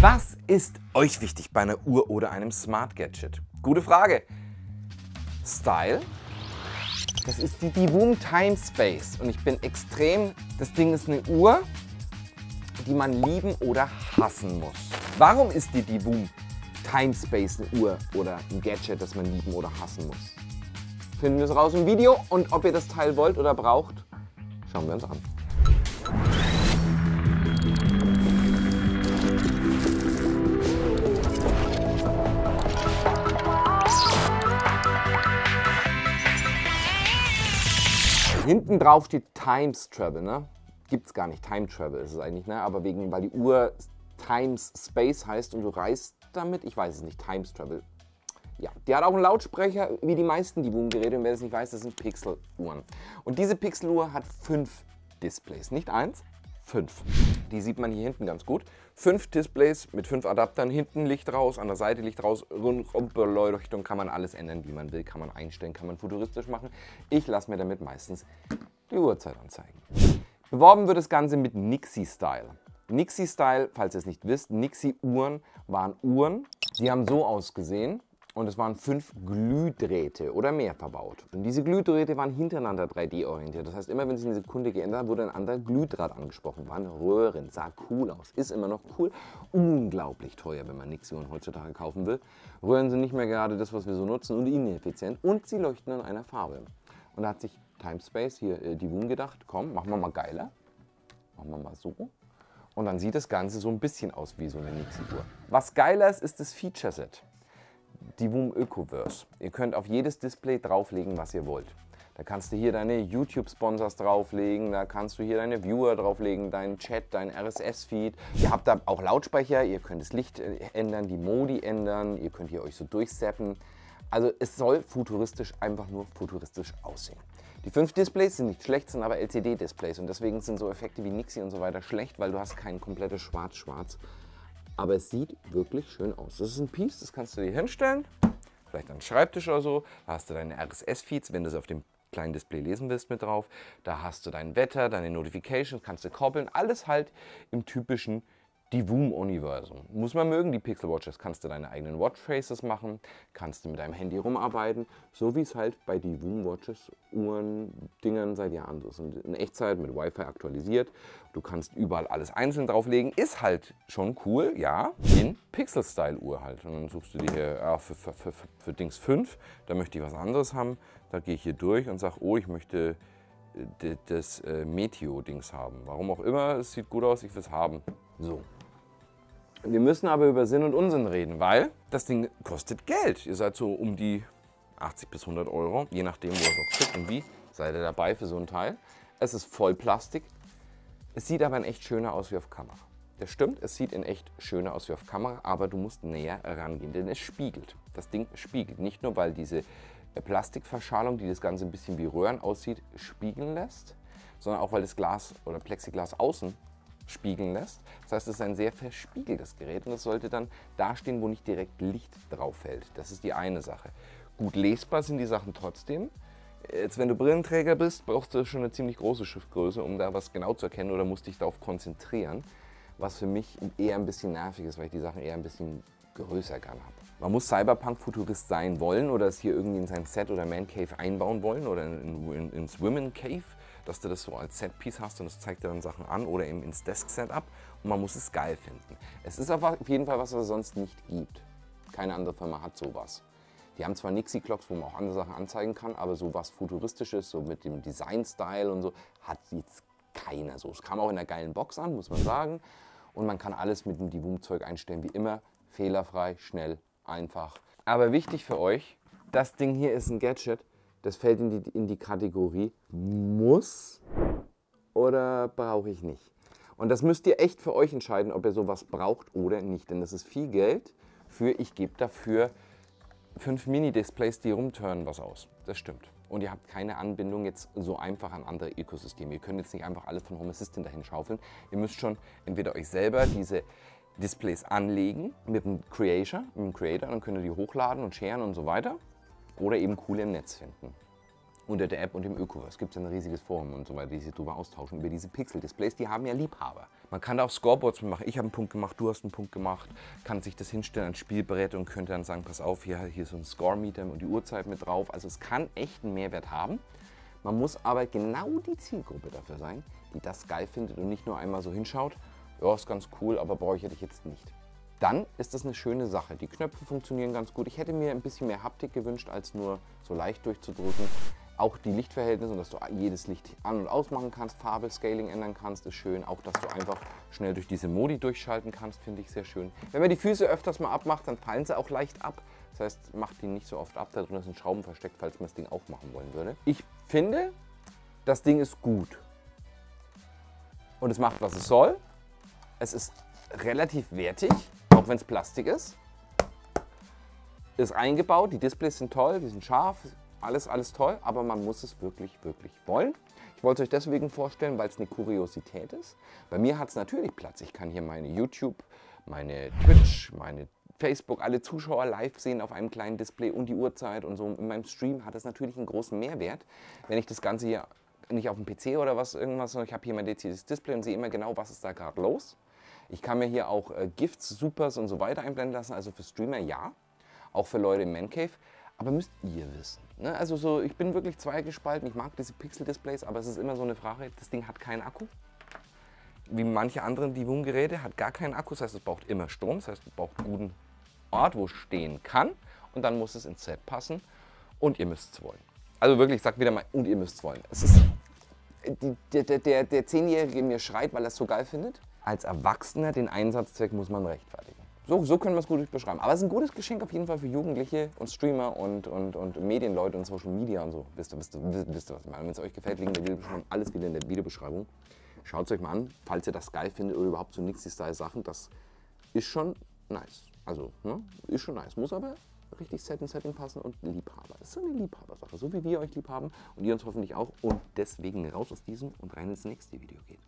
Was ist euch wichtig bei einer Uhr oder einem Smart Gadget? Gute Frage. Style. Das ist die Divoom Time Space und ich bin extrem, das Ding ist eine Uhr, die man lieben oder hassen muss. Warum ist die Divoom Time Space eine Uhr oder ein Gadget, das man lieben oder hassen muss? Finden wir es raus im Video und ob ihr das Teil wollt oder braucht, schauen wir uns an. Hinten drauf steht Times Travel, ne? Gibt's gar nicht. Time Travel ist es eigentlich, ne? Aber wegen, weil die Uhr Times Space heißt und du reist damit, ich weiß es nicht, Times Travel. Ja, die hat auch einen Lautsprecher, wie die meisten Divoom-Geräte. Und wer das nicht weiß, das sind Pixel-Uhren. Und diese Pixel-Uhr hat fünf Displays. Nicht eins, fünf. Die sieht man hier hinten ganz gut. Fünf Displays mit fünf Adaptern, hinten Licht raus, an der Seite Licht raus, rundum Beleuchtung, kann man alles ändern, wie man will, kann man einstellen, kann man futuristisch machen. Ich lasse mir damit meistens die Uhrzeit anzeigen. Beworben wird das Ganze mit Nixie Style. Nixie Style, falls ihr es nicht wisst, Nixie Uhren waren Uhren, die haben so ausgesehen und es waren fünf Glühdrähte oder mehr verbaut. Und diese Glühdrähte waren hintereinander 3D orientiert. Das heißt, immer wenn sich eine Sekunde geändert hat, wurde ein anderer Glühdraht angesprochen. Waren Röhren, sah cool aus, ist immer noch cool. Unglaublich teuer, wenn man Nixion heutzutage kaufen will. Röhren sind nicht mehr gerade das, was wir so nutzen und ineffizient. Und sie leuchten in einer Farbe. Und da hat sich Timespace hier äh, die Woon gedacht, komm, machen wir mal geiler. Machen wir mal so. Und dann sieht das Ganze so ein bisschen aus wie so eine Nixie-Uhr. Was geiler ist, ist das Feature-Set die Woom Ökoverse. Ihr könnt auf jedes Display drauflegen, was ihr wollt. Da kannst du hier deine YouTube-Sponsors drauflegen, da kannst du hier deine Viewer drauflegen, deinen Chat, dein RSS-Feed. Ihr habt da auch Lautsprecher, ihr könnt das Licht äh, ändern, die Modi ändern, ihr könnt hier euch so durchseppen. Also es soll futuristisch einfach nur futuristisch aussehen. Die fünf Displays sind nicht schlecht, sind aber LCD-Displays und deswegen sind so Effekte wie Nixie und so weiter schlecht, weil du hast kein komplettes Schwarz-Schwarz aber es sieht wirklich schön aus. Das ist ein Piece, das kannst du dir hinstellen, vielleicht an den Schreibtisch oder so. Da hast du deine RSS-Feeds, wenn du es auf dem kleinen Display lesen willst, mit drauf. Da hast du dein Wetter, deine Notifications, kannst du koppeln. Alles halt im typischen die Voom-Universum. Muss man mögen, die Pixel Watches. Kannst du deine eigenen Watchfaces machen, kannst du mit deinem Handy rumarbeiten, so wie es halt bei die Voom Watches Uhren, Dingern seit Jahren so sind. In Echtzeit mit Wi-Fi aktualisiert. Du kannst überall alles einzeln drauflegen. Ist halt schon cool, ja, in Pixel-Style-Uhr halt. Und dann suchst du dir hier ja, für, für, für, für Dings 5, da möchte ich was anderes haben. Da gehe ich hier durch und sage, oh, ich möchte äh, das äh, Meteo-Dings haben. Warum auch immer, es sieht gut aus, ich will es haben. So, wir müssen aber über Sinn und Unsinn reden, weil das Ding kostet Geld. Ihr seid so um die 80 bis 100 Euro, je nachdem, wo es auch kriegt und wie, seid ihr dabei für so ein Teil. Es ist voll Plastik. Es sieht aber in echt schöner aus wie auf Kamera. Das stimmt, es sieht in echt schöner aus wie auf Kamera, aber du musst näher rangehen, denn es spiegelt. Das Ding spiegelt. Nicht nur, weil diese äh, Plastikverschalung, die das Ganze ein bisschen wie Röhren aussieht, spiegeln lässt, sondern auch, weil das Glas oder Plexiglas außen spiegeln lässt. Das heißt, es ist ein sehr verspiegeltes Gerät und es sollte dann dastehen, wo nicht direkt Licht drauf fällt. Das ist die eine Sache. Gut lesbar sind die Sachen trotzdem. Jetzt, wenn du Brillenträger bist, brauchst du schon eine ziemlich große Schriftgröße, um da was genau zu erkennen oder musst dich darauf konzentrieren, was für mich eher ein bisschen nervig ist, weil ich die Sachen eher ein bisschen größer gern habe. Man muss Cyberpunk-Futurist sein wollen oder es hier irgendwie in sein Set oder Man Cave einbauen wollen oder in, in, ins Women Cave dass du das so als Setpiece hast und es zeigt dir dann Sachen an oder eben ins Desk-Setup und man muss es geil finden. Es ist auf jeden Fall was, was es sonst nicht gibt. Keine andere Firma hat sowas. Die haben zwar Nixie-Clocks, wo man auch andere Sachen anzeigen kann, aber sowas Futuristisches, so mit dem Design-Style und so, hat jetzt keiner so. Es kam auch in einer geilen Box an, muss man sagen. Und man kann alles mit dem Divoom-Zeug einstellen, wie immer. Fehlerfrei, schnell, einfach. Aber wichtig für euch, das Ding hier ist ein Gadget, das fällt in die, in die Kategorie muss oder brauche ich nicht. Und das müsst ihr echt für euch entscheiden, ob ihr sowas braucht oder nicht. Denn das ist viel Geld für, ich gebe dafür fünf Mini-Displays, die rumturnen, was aus. Das stimmt. Und ihr habt keine Anbindung jetzt so einfach an andere Ökosysteme. Ihr könnt jetzt nicht einfach alles von Home Assistant dahin schaufeln. Ihr müsst schon entweder euch selber diese Displays anlegen mit einem Creator, mit einem Creator, dann könnt ihr die hochladen und sharen und so weiter oder eben cool im Netz finden. Unter der App und dem Ökoverse gibt es ein riesiges Forum und so weiter, die sich darüber austauschen, über diese Pixel-Displays. Die haben ja Liebhaber. Man kann da auch Scoreboards machen. Ich habe einen Punkt gemacht, du hast einen Punkt gemacht. Kann sich das hinstellen ans Spielbrett und könnte dann sagen, pass auf, hier, hier ist so ein Score-Meter und die Uhrzeit mit drauf. Also es kann echt einen Mehrwert haben. Man muss aber genau die Zielgruppe dafür sein, die das geil findet und nicht nur einmal so hinschaut, ja, ist ganz cool, aber bräuchte ich jetzt nicht. Dann ist das eine schöne Sache. Die Knöpfe funktionieren ganz gut. Ich hätte mir ein bisschen mehr Haptik gewünscht, als nur so leicht durchzudrücken. Auch die Lichtverhältnisse und dass du jedes Licht an- und ausmachen kannst, Farbe, Scaling ändern kannst, ist schön. Auch, dass du einfach schnell durch diese Modi durchschalten kannst, finde ich sehr schön. Wenn man die Füße öfters mal abmacht, dann fallen sie auch leicht ab. Das heißt, macht die nicht so oft ab. Da drin sind Schrauben versteckt, falls man das Ding aufmachen wollen würde. Ich finde, das Ding ist gut. Und es macht, was es soll. Es ist relativ wertig, auch wenn es Plastik ist. Ist eingebaut, die Displays sind toll, die sind scharf, alles, alles toll, aber man muss es wirklich, wirklich wollen. Ich wollte es euch deswegen vorstellen, weil es eine Kuriosität ist. Bei mir hat es natürlich Platz. Ich kann hier meine YouTube, meine Twitch, meine Facebook, alle Zuschauer live sehen auf einem kleinen Display und die Uhrzeit und so. In meinem Stream hat es natürlich einen großen Mehrwert, wenn ich das Ganze hier nicht auf dem PC oder was irgendwas, sondern ich habe hier mein dezidiertes Display und sehe immer genau, was ist da gerade los. Ich kann mir hier auch äh, Gifts, Supers und so weiter einblenden lassen, also für Streamer ja, auch für Leute im Mancave. Aber müsst ihr wissen. Ne? Also so, ich bin wirklich zweigespalten. Ich mag diese Pixel-Displays, aber es ist immer so eine Frage, das Ding hat keinen Akku. Wie manche anderen Divun-Geräte hat gar keinen Akku. Das heißt, es braucht immer Strom. Das heißt, es braucht einen guten Ort, wo es stehen kann. Und dann muss es ins Set passen. Und ihr müsst es wollen. Also wirklich, ich sag wieder mal, und ihr müsst es wollen. Es ist, die, der, der, der Zehnjährige mir schreit, weil er es so geil findet. Als Erwachsener den Einsatzzweck muss man rechtfertigen. So, so können wir es gut beschreiben. Aber es ist ein gutes Geschenk auf jeden Fall für Jugendliche und Streamer und, und, und Medienleute und Social Media und so. Wisst ihr, wisst ihr, wisst ihr was ich meine? Wenn es euch gefällt, liegen in. Alles wieder in der Videobeschreibung. Schaut es euch mal an, falls ihr das geil findet oder überhaupt so Nixie-Style-Sachen. Das ist schon nice. Also, ne? ist schon nice. Muss aber richtig Set und Setting passen und Liebhaber. Das ist so eine Liebhabersache. So wie wir euch lieb haben und ihr uns hoffentlich auch. Und deswegen raus aus diesem und rein ins nächste Video geht.